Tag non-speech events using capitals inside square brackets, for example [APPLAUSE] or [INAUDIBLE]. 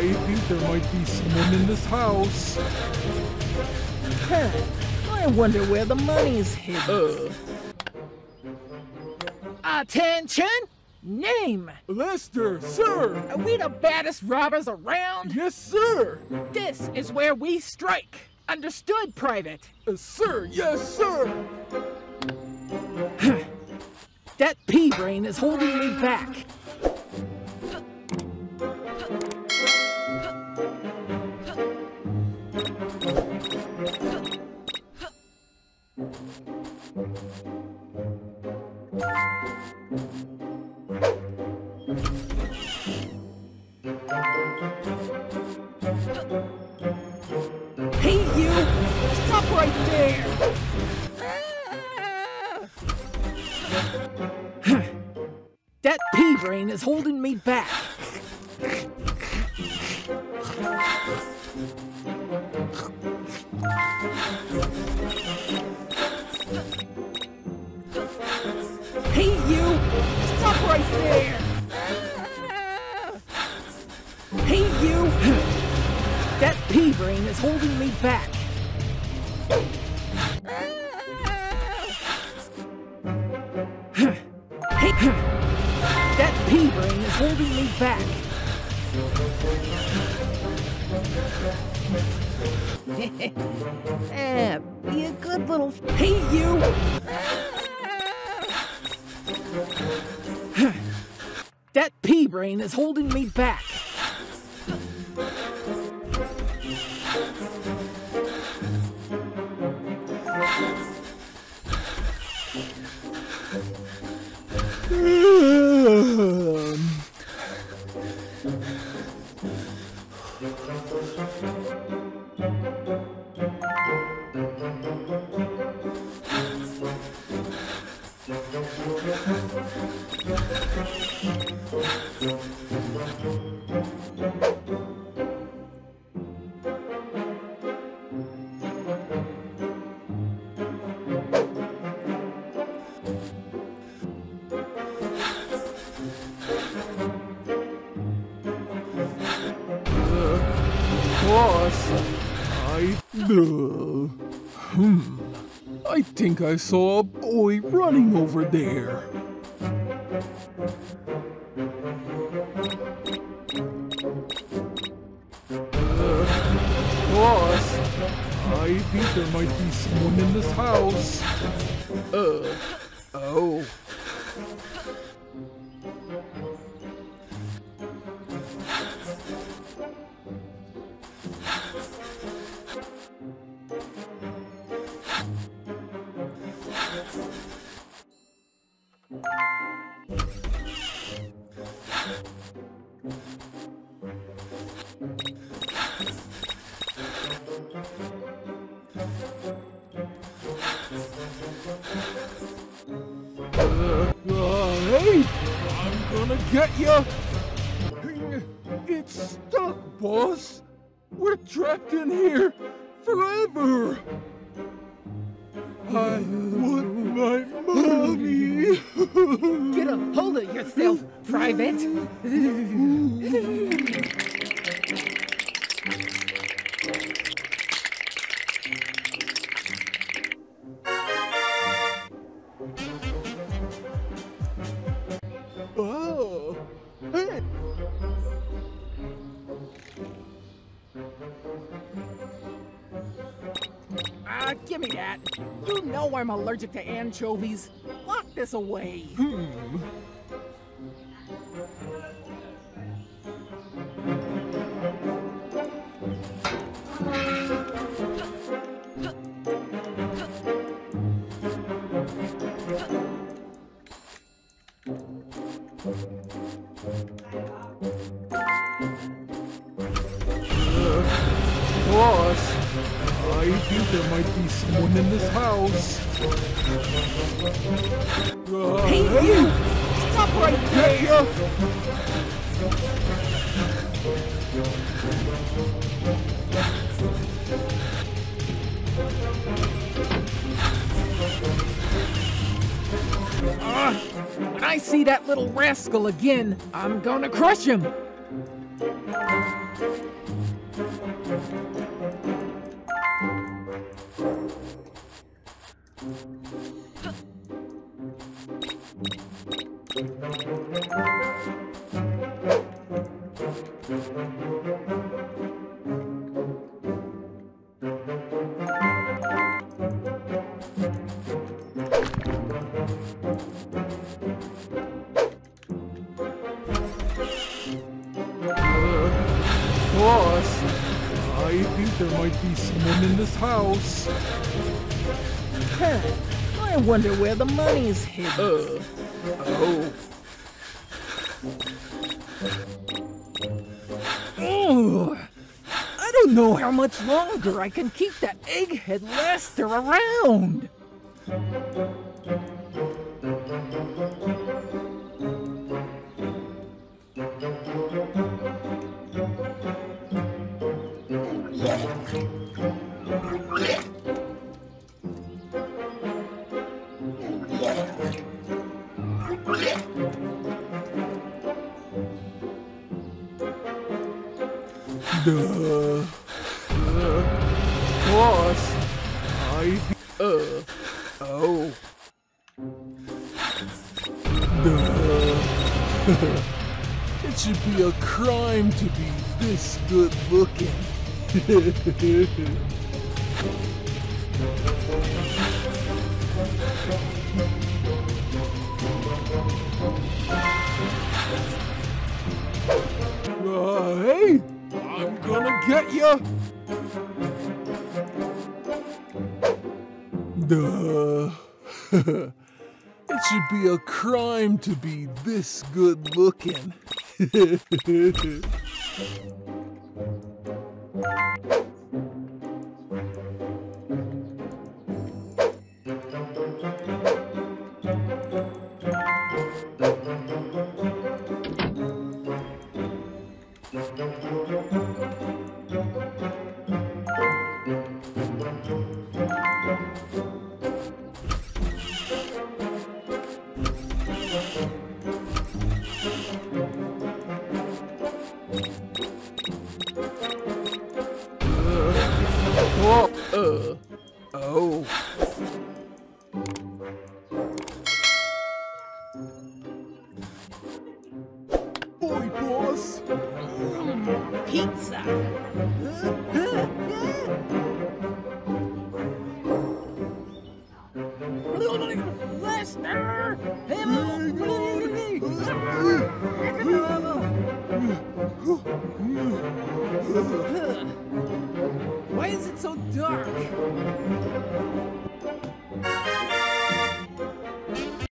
I think there might be someone in this house. Huh. I wonder where the money's hidden. Attention! Name! Lester, sir! Are we the baddest robbers around? Yes, sir! This is where we strike. Understood, Private? Uh, sir, yes, sir! That pea brain is holding me back. [LAUGHS] That pea brain is holding me back. Hey, you! Stop right there! Hey, you! [LAUGHS] That pea brain is holding me back. Brain is holding me back. [LAUGHS] Eh, be a good little. Hey, you! [LAUGHS] that pea brain is holding me back. I. Uh, hmm. I think I saw a boy running over there. Uh, boss, I think there might be someone in this house. Uh, oh. Uh, uh, hey! I'm gonna get you. It's stuck, boss! We're trapped in here forever! Give me that. You know I'm allergic to anchovies. Lock this away. Hmm. There might be someone in this house. Uh, Hey, you! Stop right there! Ah, when I see that little rascal again, I'm gonna crush him. Boss, I think there might be someone in this house. I wonder where the money's hidden. Uh, oh, Ugh. I don't know how much longer I can keep that egghead Lester around. Oh. [LAUGHS] It should be a crime to be this good looking. [LAUGHS] Uh, hey, I'm gonna get ya. Duh. [LAUGHS] it should be a crime to be this good looking. [LAUGHS]